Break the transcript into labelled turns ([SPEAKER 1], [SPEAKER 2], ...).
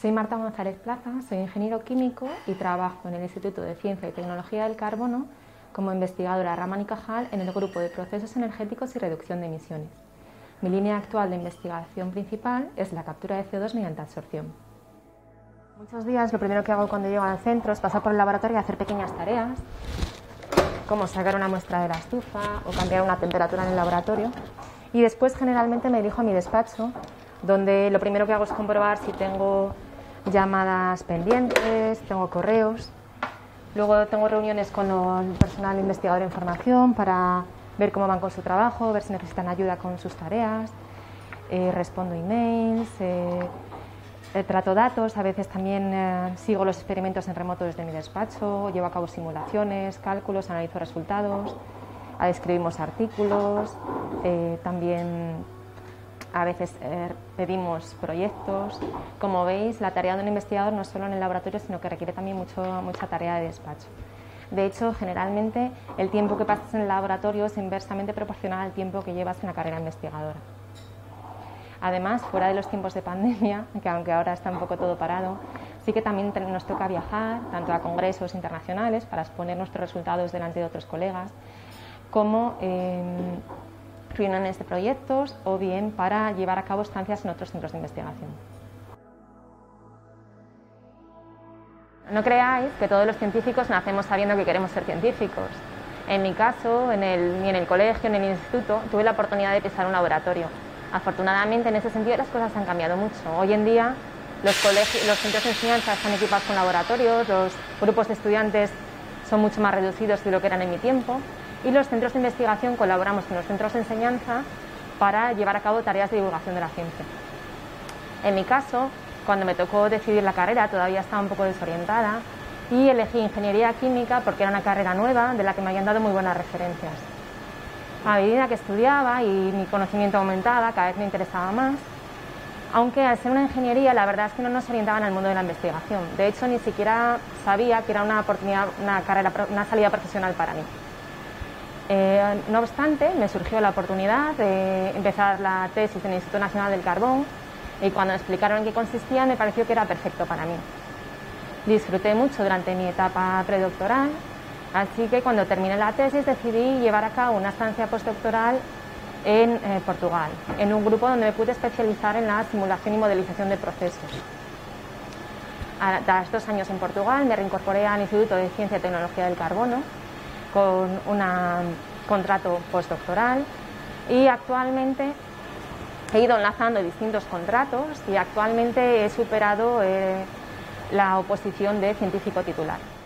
[SPEAKER 1] Soy Marta González Plaza, soy ingeniero químico y trabajo en el Instituto de Ciencia y Tecnología del Carbono como investigadora Raman y Cajal en el grupo de procesos energéticos y reducción de emisiones. Mi línea actual de investigación principal es la captura de CO2 mediante absorción. Muchos días lo primero que hago cuando llego al centro es pasar por el laboratorio y hacer pequeñas tareas, como sacar una muestra de la estufa o cambiar una temperatura en el laboratorio. Y después generalmente me dirijo a mi despacho, donde lo primero que hago es comprobar si tengo llamadas pendientes, tengo correos. Luego tengo reuniones con el personal investigador de información para ver cómo van con su trabajo, ver si necesitan ayuda con sus tareas. Eh, respondo emails, eh, eh, trato datos, a veces también sigo los experimentos en remoto desde mi despacho, llevo a cabo simulaciones, cálculos, analizo resultados, escribimos artículos, también a veces eh, pedimos proyectos. Como veis, la tarea de un investigador no es solo en el laboratorio, sino que requiere también mucho, mucha tarea de despacho. De hecho, generalmente el tiempo que pasas en el laboratorio es inversamente proporcional al tiempo que llevas en la carrera investigadora. Además, fuera de los tiempos de pandemia, que aunque ahora está un poco todo parado, sí que también nos toca viajar, tanto a congresos internacionales para exponer nuestros resultados delante de otros colegas, como reuniones de proyectos o bien para llevar a cabo estancias en otros centros de investigación. No creáis que todos los científicos nacemos sabiendo que queremos ser científicos. En mi caso, en el, ni en el colegio ni en el instituto, tuve la oportunidad de pisar un laboratorio. Afortunadamente, en ese sentido, las cosas han cambiado mucho. Hoy en día, los, los centros de enseñanza están equipados con laboratorios, los grupos de estudiantes son mucho más reducidos que lo que eran en mi tiempo y los centros de investigación colaboramos con los centros de enseñanza para llevar a cabo tareas de divulgación de la ciencia. En mi caso, cuando me tocó decidir la carrera, todavía estaba un poco desorientada y elegí ingeniería química porque era una carrera nueva de la que me habían dado muy buenas referencias. A medida que estudiaba y mi conocimiento aumentaba, cada vez me interesaba más, aunque al ser una ingeniería la verdad es que no nos orientaban al mundo de la investigación. De hecho, ni siquiera sabía que era una oportunidad, una carrera, una salida profesional para mí. Eh, no obstante, me surgió la oportunidad de empezar la tesis en el Instituto Nacional del Carbón y cuando me explicaron en qué consistía me pareció que era perfecto para mí. Disfruté mucho durante mi etapa predoctoral, así que cuando terminé la tesis decidí llevar a cabo una estancia postdoctoral en eh, Portugal, en un grupo donde me pude especializar en la simulación y modelización de procesos. Tras dos años en Portugal me reincorporé al Instituto de Ciencia y Tecnología del Carbono con un contrato postdoctoral y actualmente he ido enlazando distintos contratos y actualmente he superado eh, la oposición de científico titular.